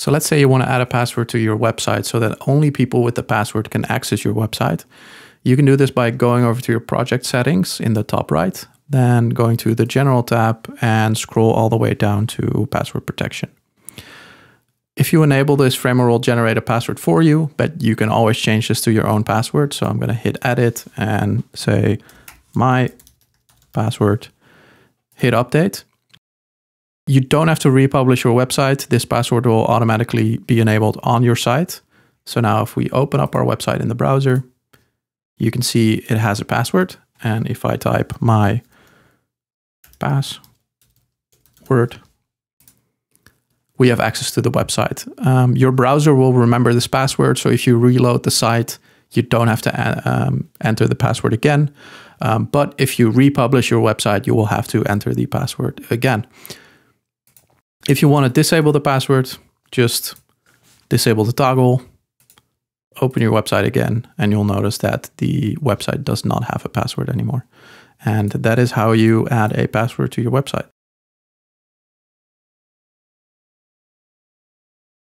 So let's say you want to add a password to your website so that only people with the password can access your website. You can do this by going over to your project settings in the top right, then going to the general tab and scroll all the way down to password protection. If you enable this, Framer will generate a password for you, but you can always change this to your own password. So I'm going to hit edit and say my password, hit update. You don't have to republish your website. This password will automatically be enabled on your site. So now if we open up our website in the browser, you can see it has a password. And if I type my password, we have access to the website. Um, your browser will remember this password. So if you reload the site, you don't have to uh, um, enter the password again. Um, but if you republish your website, you will have to enter the password again. If you want to disable the password, just disable the toggle, open your website again, and you'll notice that the website does not have a password anymore. And that is how you add a password to your website.